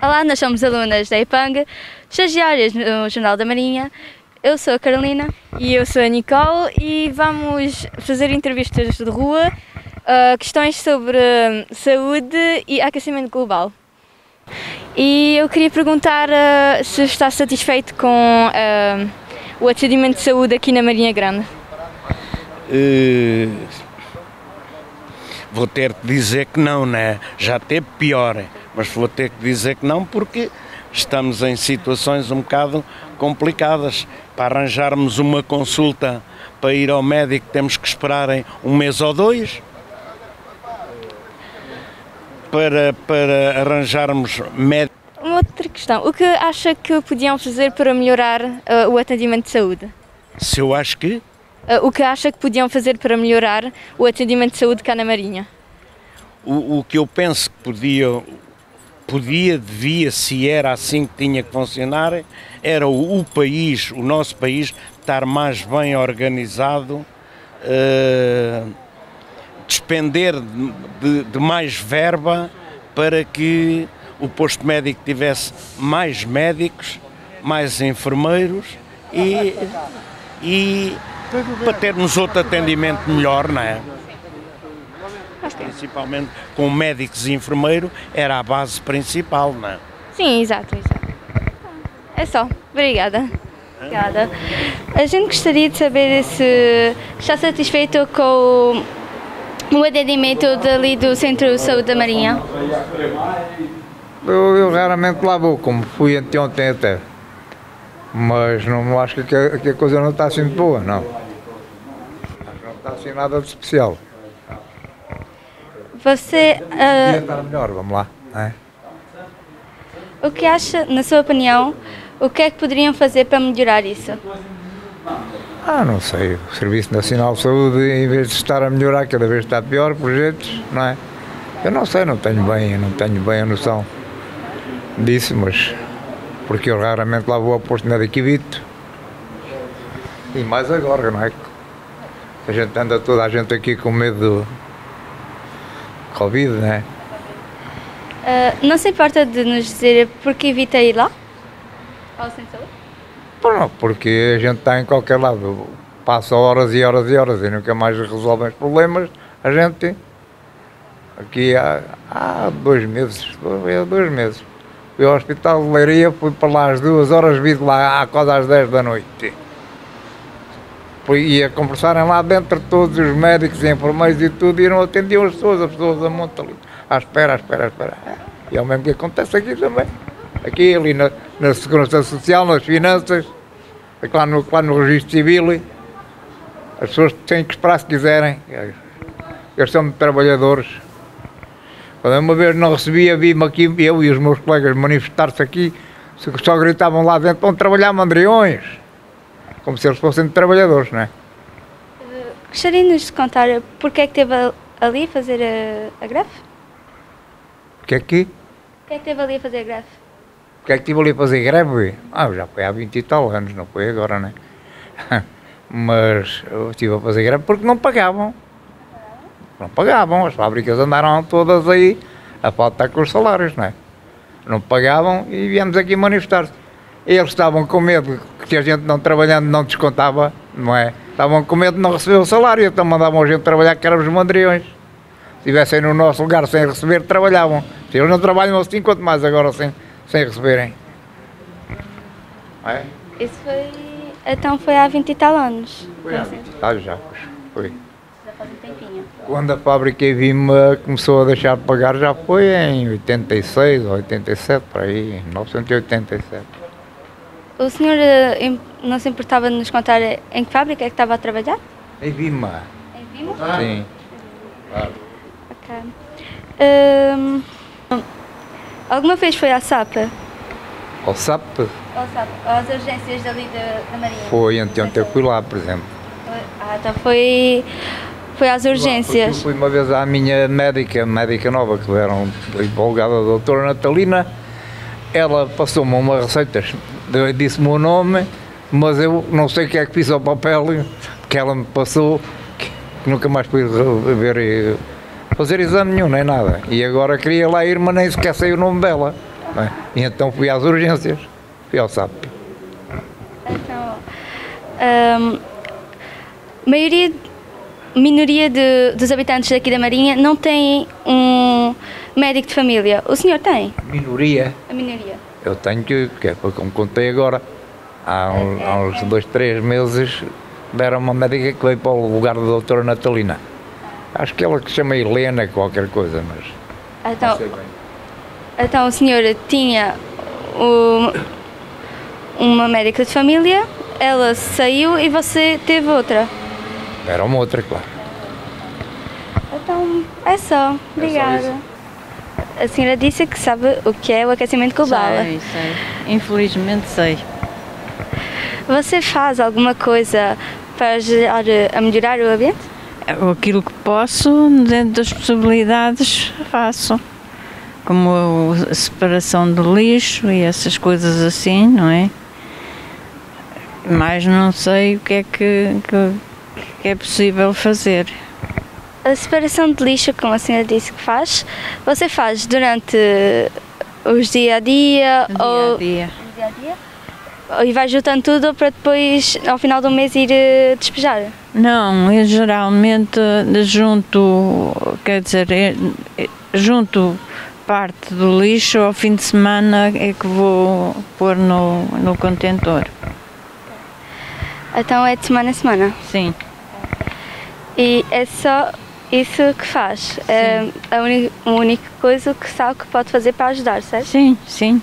Olá, nós somos alunas da IPANG, estagiárias no Jornal da Marinha. Eu sou a Carolina. E eu sou a Nicole e vamos fazer entrevistas de rua, uh, questões sobre saúde e aquecimento global. E eu queria perguntar uh, se está satisfeito com uh, o atendimento de saúde aqui na Marinha Grande. Uh, vou ter que dizer que não, né? Já teve pior, mas vou ter que dizer que não porque estamos em situações um bocado complicadas. Para arranjarmos uma consulta para ir ao médico temos que esperar um mês ou dois. Para, para arranjarmos médico. Uma outra questão, o que acha que podiam fazer para melhorar uh, o atendimento de saúde? Se eu acho que? Uh, o que acha que podiam fazer para melhorar o atendimento de saúde cá na Marinha? O, o que eu penso que podia, podia, devia, se era assim que tinha que funcionar, era o, o país, o nosso país, estar mais bem organizado, uh, despender de, de, mais verba para que o posto médico tivesse mais médicos, mais enfermeiros e, e para termos outro atendimento melhor, não é? Principalmente com médicos e enfermeiro, era a base principal, não é? Sim, exato, exato. É só. Obrigada. Obrigada. A gente gostaria de saber se está satisfeito com o atendimento dali do Centro de Saúde da Marinha. Eu, eu raramente lá vou, como fui anteontem até. Mas não acho que a, que a coisa não está assim boa, não. Não está assim nada de especial. Você. Uh... Estar melhor, vamos lá. É? O que acha, na sua opinião, o que é que poderiam fazer para melhorar isso? Ah, não sei. O Serviço Nacional de Saúde, em vez de estar a melhorar, cada vez está pior, projetos, não é? Eu não sei, não tenho bem, não tenho bem a noção disso, mas porque eu raramente lá vou ao posto médico e evito. E mais agora, não é? A gente anda toda a gente aqui com medo do Covid, não é? Uh, não se importa de nos dizer porque evita ir lá? Ao centro porque a gente está em qualquer lado. Passa horas e horas e horas e nunca mais resolvem os problemas. A gente, aqui há, há dois meses, dois, dois meses, fui ao Hospital de Leiria, fui para lá às duas horas, vi de lá à quase às 10 da noite. Fui, ia conversarem lá dentro todos os médicos e enfermeiros e tudo, e não atendiam as pessoas, as pessoas a monte ali, à espera, à espera, à espera. E é o mesmo que acontece aqui também. Aqui, ali na, na Segurança Social, nas finanças, lá no, lá no Registro Civil, as pessoas têm que esperar se quiserem. Eles são trabalhadores. Quando uma vez não recebia, vi-me aqui, eu e os meus colegas manifestar-se aqui, só gritavam lá dentro, vão trabalhar mandriões. Como se eles fossem trabalhadores, não é? Uh, gostaria de contar porque é que esteve ali a fazer a, a greve? O que é que? Porquê é que esteve ali a fazer a greve? Porquê é que estive ali a fazer greve? Ah, já foi há 20 e tal anos, não foi agora, não é? Mas eu estive a fazer greve porque não pagavam. Não pagavam, as fábricas andaram todas aí a faltar com os salários, não é? Não pagavam e viemos aqui manifestar-se. Eles estavam com medo que a gente não trabalhando não descontava, não é? Estavam com medo de não receber o salário, então mandavam a gente trabalhar que eram os mandriões. Se estivessem no nosso lugar sem receber, trabalhavam. Se eles não trabalham assim, quanto mais agora sem, sem receberem. É? Isso foi. Então foi há 20 e tal anos. Foi há 20 e tal já, foi. Já faz um tempinho. Quando a fábrica Vima começou a deixar de pagar já foi em 86 ou 87, por aí, em 1987. O senhor eh, não se importava de nos contar em que fábrica é que estava a trabalhar? Em Vima. Em Vima? Sim. Claro. Ok. Um, alguma vez foi à SAP? Ao SAP? Ao SAP, às urgências dali da, da Marinha? Foi, anteontem eu fui lá, por exemplo. Ah, então foi, foi às urgências. Eu fui uma vez à minha médica, médica nova, que era um empolgada, a doutora Natalina, ela passou-me uma receita, disse-me o nome, mas eu não sei o que é que fiz ao papel, que ela me passou, que nunca mais fui ver, fazer exame nenhum, nem nada. E agora queria lá ir, mas nem sequer o nome dela. é? E então fui às urgências, fui ao SAP. Então, ahm, maioria, minoria de, dos habitantes daqui da Marinha não tem um médico de família. O senhor tem? Minoria, A minoria. eu tenho que, que é para como contei agora, há, uns, há uns dois, três meses deram uma médica que veio para o lugar da doutora Natalina. Acho que ela que se chama Helena, qualquer coisa, mas Então, não sei bem. então o senhor tinha o- uma médica de família, ela saiu e você teve outra. Era uma outra, claro. Então, é só. Obrigada. A senhora disse que sabe o que é o aquecimento global. Sei, sei. Infelizmente sei. Você faz alguma coisa para ajudar a melhorar o ambiente? Aquilo que posso, dentro das possibilidades, faço. Como a separação do lixo e essas coisas assim, não é? Mas não sei o que é que, que, que é possível fazer. A separação de lixo, como a senhora disse que faz, você faz durante os dia a dia, Dia ou a dia. dia a dia? e vai juntando tudo para depois, ao final do mês, ir eh, despejar? Não, eu geralmente junto, quer dizer, é- junto parte do lixo ao fim de semana é que vou pôr no, no contentor. Então é de semana a semana. Sim, E é só isso que faz. É a, a única coisa que sabe que pode fazer para ajudar, certo? sim, sim.